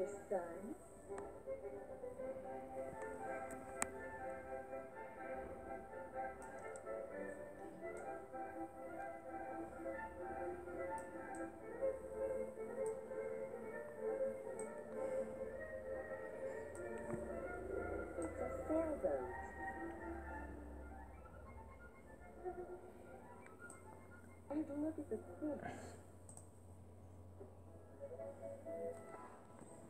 It's a sailboat. And look at the fish.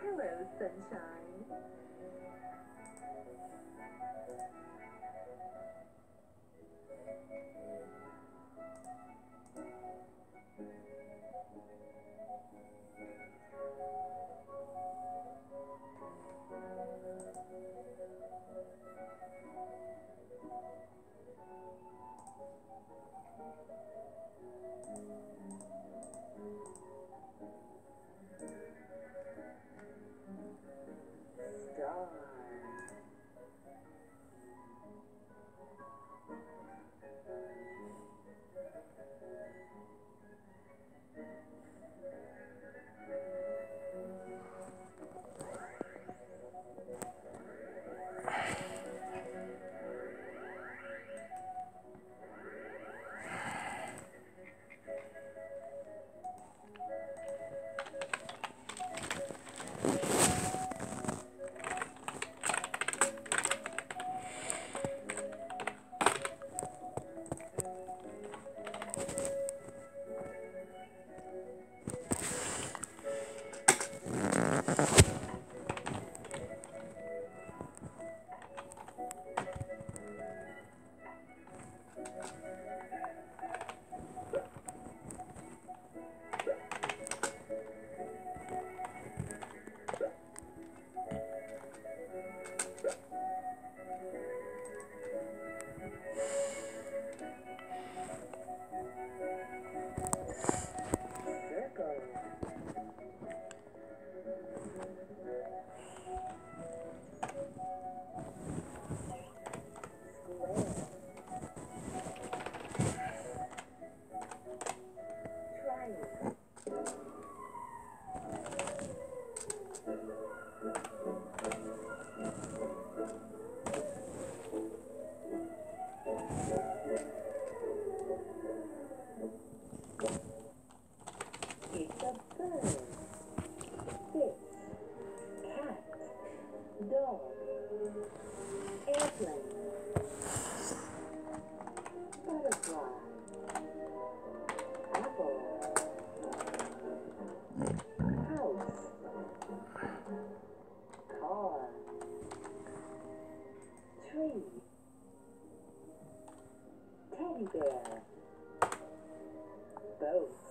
Hello, sunshine. Star. It's a bird. Fish. Cat. Dog. Airplane. Butterfly. Apple. House. Car. Tree. Teddy bear. Boat.